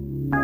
you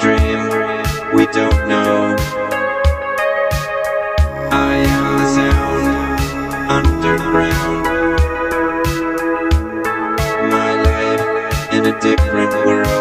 dream, we don't know. I am the sound underground. My life in a different world.